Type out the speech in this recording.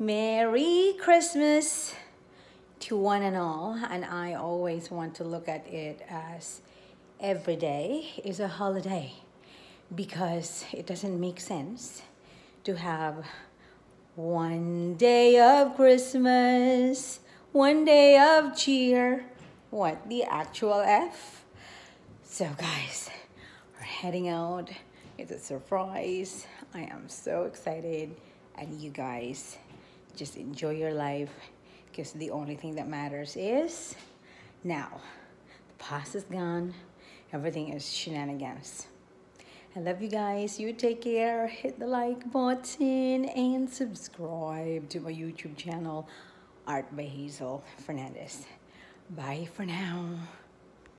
Merry Christmas to one and all. And I always want to look at it as every day is a holiday because it doesn't make sense to have one day of Christmas, one day of cheer. What, the actual F? So, guys, we're heading out. It's a surprise. I am so excited. And you guys, just enjoy your life because the only thing that matters is now. The past is gone, everything is shenanigans. I love you guys. You take care. Hit the like button and subscribe to my YouTube channel, Art by Hazel Fernandez. Bye for now.